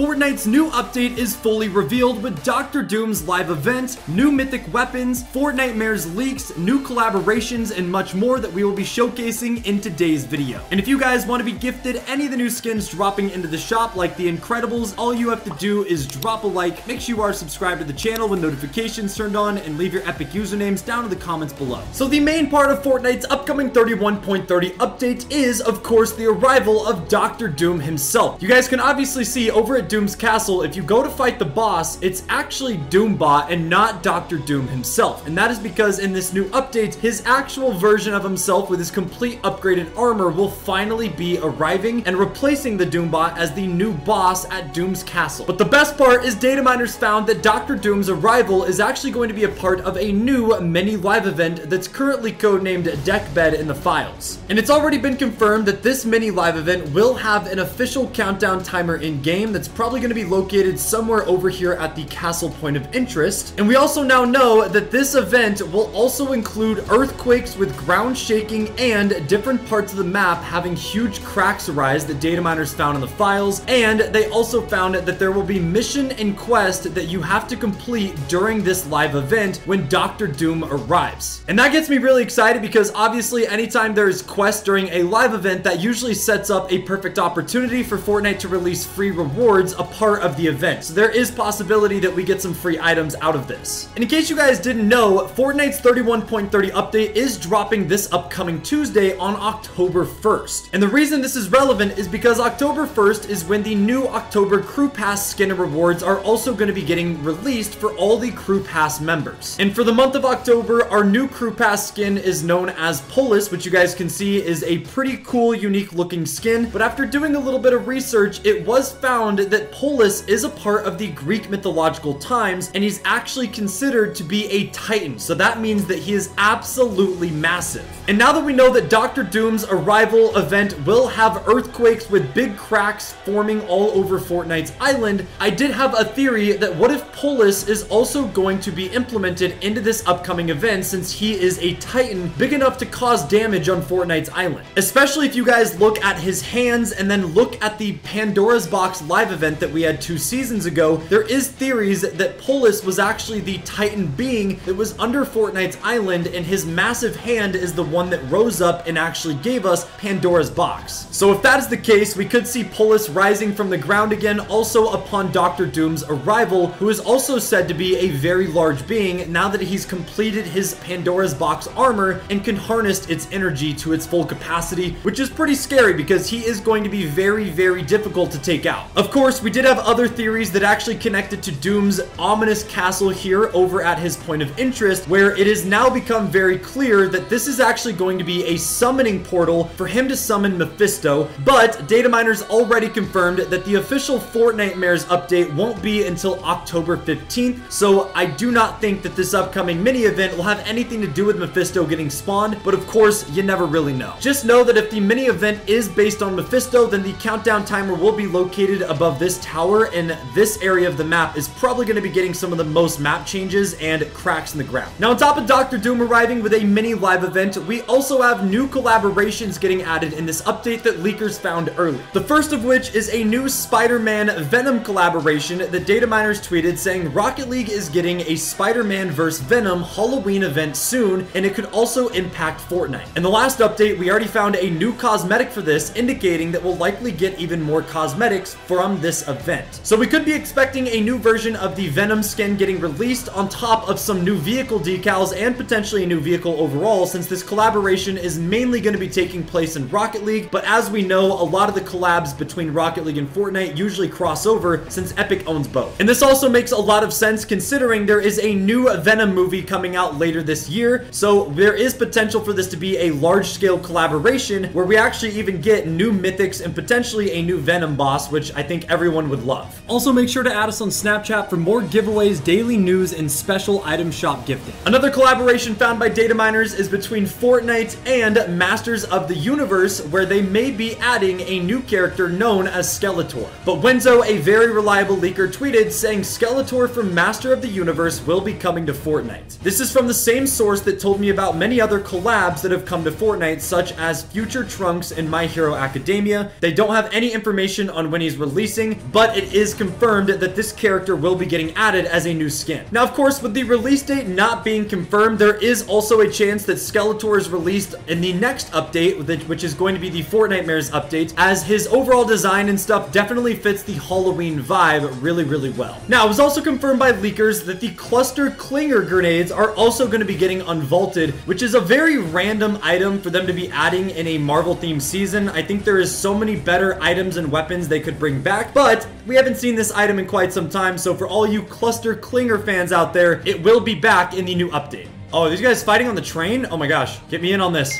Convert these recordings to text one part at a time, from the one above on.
Fortnite's new update is fully revealed with Doctor Doom's live event, new mythic weapons, Fortnitemares leaks, new collaborations, and much more that we will be showcasing in today's video. And if you guys want to be gifted any of the new skins dropping into the shop like the Incredibles, all you have to do is drop a like, make sure you are subscribed to the channel with notifications turned on, and leave your epic usernames down in the comments below. So the main part of Fortnite's upcoming 31.30 update is, of course, the arrival of Doctor Doom himself. You guys can obviously see over at Doom's castle, if you go to fight the boss, it's actually Doombot and not Doctor Doom himself. And that is because in this new update, his actual version of himself with his complete upgraded armor will finally be arriving and replacing the Doombot as the new boss at Doom's castle. But the best part is data miners found that Doctor Doom's arrival is actually going to be a part of a new mini live event that's currently codenamed Deckbed in the files. And it's already been confirmed that this mini live event will have an official countdown timer in game that's probably going to be located somewhere over here at the castle point of interest. And we also now know that this event will also include earthquakes with ground shaking and different parts of the map having huge cracks arise that data miners found in the files. And they also found that there will be mission and quest that you have to complete during this live event when Doctor Doom arrives. And that gets me really excited because obviously anytime there's quest during a live event, that usually sets up a perfect opportunity for Fortnite to release free rewards a part of the event. So there is possibility that we get some free items out of this. And in case you guys didn't know, Fortnite's 31.30 update is dropping this upcoming Tuesday on October 1st. And the reason this is relevant is because October 1st is when the new October Crew Pass skin rewards are also going to be getting released for all the Crew Pass members. And for the month of October, our new Crew Pass skin is known as Polus, which you guys can see is a pretty cool, unique looking skin. But after doing a little bit of research, it was found that Polus is a part of the Greek mythological times, and he's actually considered to be a titan. So that means that he is absolutely massive. And now that we know that Doctor Doom's arrival event will have earthquakes with big cracks forming all over Fortnite's island, I did have a theory that what if Polus is also going to be implemented into this upcoming event since he is a titan big enough to cause damage on Fortnite's island. Especially if you guys look at his hands and then look at the Pandora's Box live event that we had two seasons ago, there is theories that Polus was actually the titan being that was under Fortnite's island and his massive hand is the one that rose up and actually gave us Pandora's Box. So if that is the case, we could see Polus rising from the ground again also upon Doctor Doom's arrival, who is also said to be a very large being now that he's completed his Pandora's Box armor and can harness its energy to its full capacity, which is pretty scary because he is going to be very, very difficult to take out. Of course, we did have other theories that actually connected to Doom's ominous castle here over at his point of interest, where it has now become very clear that this is actually going to be a summoning portal for him to summon Mephisto, but data miners already confirmed that the official Fortnitemares update won't be until October 15th, so I do not think that this upcoming mini event will have anything to do with Mephisto getting spawned, but of course, you never really know. Just know that if the mini event is based on Mephisto, then the countdown timer will be located above this tower, and this area of the map is probably going to be getting some of the most map changes and cracks in the ground. Now, on top of Doctor Doom arriving with a mini live event, we also have new collaborations getting added in this update that leakers found early. The first of which is a new Spider-Man Venom collaboration that data miners tweeted saying Rocket League is getting a Spider-Man vs. Venom Halloween event soon, and it could also impact Fortnite. In the last update, we already found a new cosmetic for this, indicating that we'll likely get even more cosmetics from this event. So we could be expecting a new version of the Venom skin getting released on top of some new vehicle decals and potentially a new vehicle overall, since this collaboration is mainly going to be taking place in Rocket League, but as we know, a lot of the collabs between Rocket League and Fortnite usually cross over since Epic owns both. And this also makes a lot of sense considering there is a new Venom movie coming out later this year, so there is potential for this to be a large-scale collaboration where we actually even get new mythics and potentially a new Venom boss, which I think everyone would love. Also, make sure to add us on Snapchat for more giveaways, daily news, and special item shop gifting. Another collaboration found by data miners is between Fortnite and Masters of the Universe, where they may be adding a new character known as Skeletor. But Wenzo, a very reliable leaker, tweeted saying Skeletor from Master of the Universe will be coming to Fortnite. This is from the same source that told me about many other collabs that have come to Fortnite, such as Future Trunks and My Hero Academia. They don't have any information on when he's releasing, but it is confirmed that this character will be getting added as a new skin. Now, of course, with the release date not being confirmed, there is also a chance that Skeletor is released in the next update, which is going to be the Fortnitemares update, as his overall design and stuff definitely fits the Halloween vibe really, really well. Now, it was also confirmed by leakers that the Cluster Clinger grenades are also going to be getting unvaulted, which is a very random item for them to be adding in a Marvel-themed season. I think there is so many better items and weapons they could bring back, but we haven't seen this item in quite some time, so for all you Cluster Clinger fans out there, it will be back in the new update. Oh, these guys fighting on the train? Oh my gosh, get me in on this.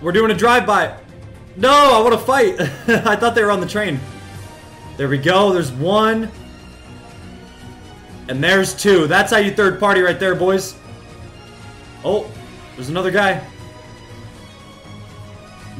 We're doing a drive-by. No, I want to fight. I thought they were on the train. There we go. There's one. And there's two. That's how you third party right there, boys. Oh, there's another guy.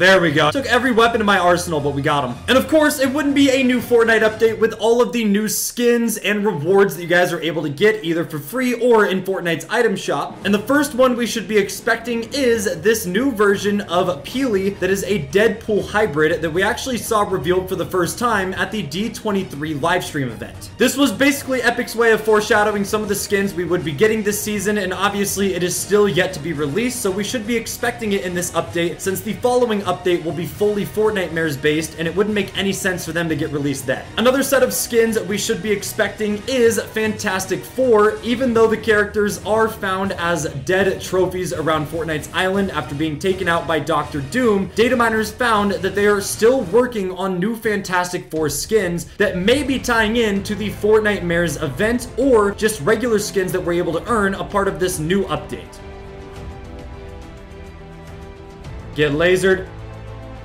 There we go. Took every weapon in my arsenal, but we got them. And of course, it wouldn't be a new Fortnite update with all of the new skins and rewards that you guys are able to get either for free or in Fortnite's item shop. And the first one we should be expecting is this new version of Peely that is a Deadpool hybrid that we actually saw revealed for the first time at the D23 livestream event. This was basically Epic's way of foreshadowing some of the skins we would be getting this season, and obviously it is still yet to be released, so we should be expecting it in this update since the following update will be fully Fortnitemares based, and it wouldn't make any sense for them to get released then. Another set of skins we should be expecting is Fantastic Four, even though the characters are found as dead trophies around Fortnite's island after being taken out by Doctor Doom, data miners found that they are still working on new Fantastic Four skins that may be tying in to the Fortnitemares event or just regular skins that we're able to earn a part of this new update. Get lasered.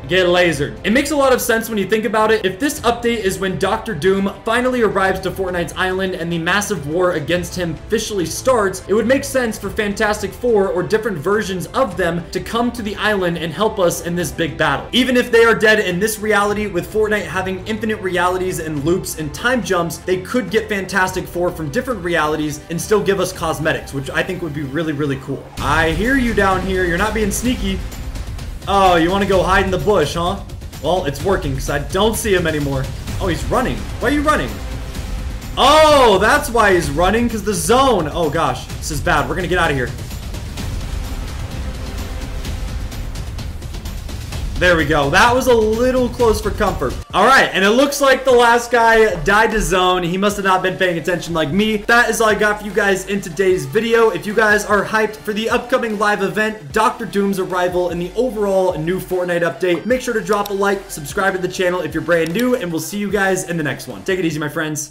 Get lasered. It makes a lot of sense when you think about it. If this update is when Doctor Doom finally arrives to Fortnite's island and the massive war against him officially starts, it would make sense for Fantastic Four or different versions of them to come to the island and help us in this big battle. Even if they are dead in this reality, with Fortnite having infinite realities and loops and time jumps, they could get Fantastic Four from different realities and still give us cosmetics, which I think would be really, really cool. I hear you down here. You're not being sneaky. Oh, you want to go hide in the bush, huh? Well, it's working because I don't see him anymore. Oh, he's running. Why are you running? Oh, that's why he's running, because the zone. Oh, gosh. This is bad. We're going to get out of here. There we go. That was a little close for comfort. All right, and it looks like the last guy died to zone. He must have not been paying attention like me. That is all I got for you guys in today's video. If you guys are hyped for the upcoming live event, Doctor Doom's arrival, and the overall new Fortnite update, make sure to drop a like, subscribe to the channel if you're brand new, and we'll see you guys in the next one. Take it easy, my friends.